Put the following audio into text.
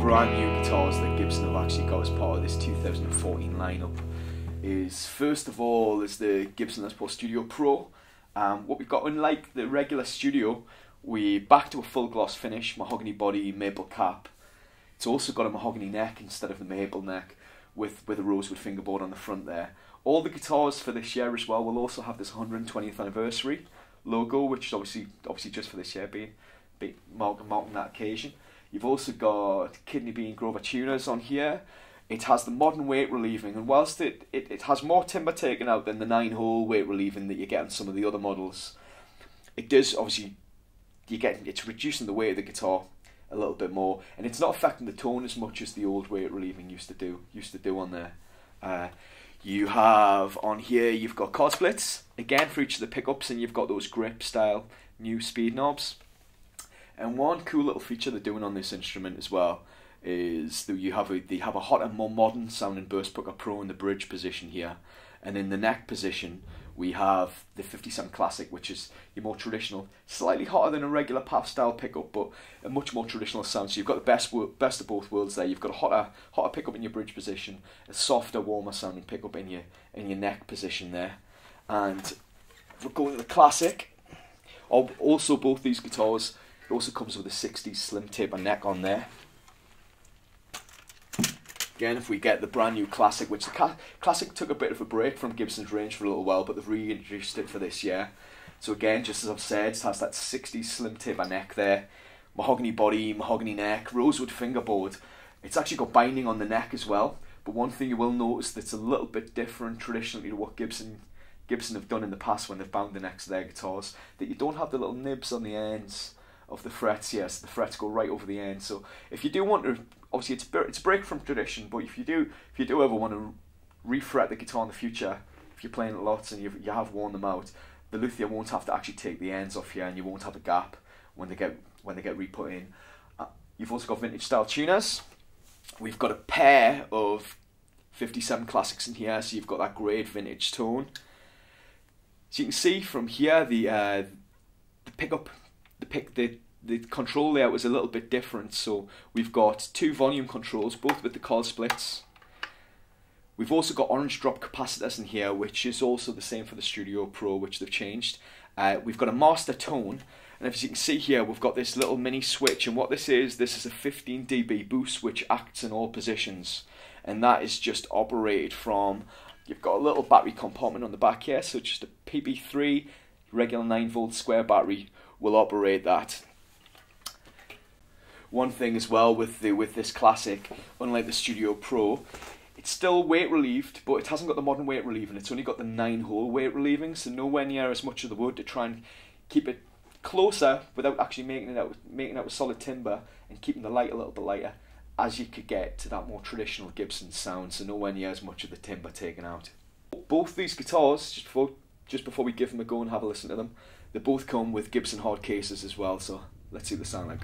Brand new guitars that Gibson have actually got as part of this 2014 lineup is first of all is the Gibson Les Paul Studio Pro. Um, what we've got, unlike the regular Studio, we back to a full gloss finish, mahogany body, maple cap. It's also got a mahogany neck instead of the maple neck with, with a rosewood fingerboard on the front there. All the guitars for this year as well will also have this 120th anniversary logo, which is obviously obviously just for this year being, being marking, marking that occasion. You've also got Kidney Bean Grover tuners on here. It has the modern weight relieving, and whilst it, it, it has more timber taken out than the nine hole weight relieving that you get on some of the other models, it does obviously you get it's reducing the weight of the guitar a little bit more, and it's not affecting the tone as much as the old weight relieving used to do used to do on there. Uh, you have on here you've got coil splits again for each of the pickups, and you've got those grip style new speed knobs. And one cool little feature they're doing on this instrument as well is that you have a they have a hotter, more modern sounding Burstbucker Pro in the bridge position here, and in the neck position we have the 57 Classic, which is your more traditional, slightly hotter than a regular PAF style pickup, but a much more traditional sound. So you've got the best best of both worlds there. You've got a hotter hotter pickup in your bridge position, a softer, warmer sounding pickup in your in your neck position there, and if we're going to the Classic. Also, both these guitars it also comes with a 60s slim taper neck on there. Again, if we get the brand new Classic, which the Classic took a bit of a break from Gibson's range for a little while, but they've reintroduced it for this year. So again, just as I've said, it has that 60s slim taper neck there, mahogany body, mahogany neck, rosewood fingerboard. It's actually got binding on the neck as well. But one thing you will notice that's a little bit different traditionally to what Gibson Gibson have done in the past when they've bound the necks of their guitars, that you don't have the little nibs on the ends of the frets. Yes, the frets go right over the end. So if you do want to, obviously it's it's a break from tradition, but if you do if you do ever want to refret the guitar in the future, if you're playing it lots and you you have worn them out, the luthier won't have to actually take the ends off here, and you won't have a gap when they get when they get re-put in. Uh, you've also got vintage style tuners. We've got a pair of 57 classics in here, so you've got that great vintage tone. So you can see from here the uh, the pickup the pick the the control layout was a little bit different. So we've got two volume controls, both with the coil splits. We've also got orange drop capacitors in here, which is also the same for the Studio Pro, which they've changed. Uh, we've got a master tone, and as you can see here, we've got this little mini switch, and what this is, this is a 15 dB boost, which acts in all positions, and that is just operated from, you've got a little battery compartment on the back here, so just a PP3 regular 9 volt square battery will operate that. One thing as well with the with this classic, unlike the Studio Pro, it's still weight relieved, but it hasn't got the modern weight relieving. It's only got the nine hole weight relieving, so nowhere near as much of the wood to try and keep it closer without actually making it out making it with solid timber and keeping the light a little bit lighter as you could get to that more traditional Gibson sound, so nowhere near as much of the timber taken out. Both these guitars, just before just before we give them a go and have a listen to them, they both come with Gibson hard cases as well, so let's see what they sound like.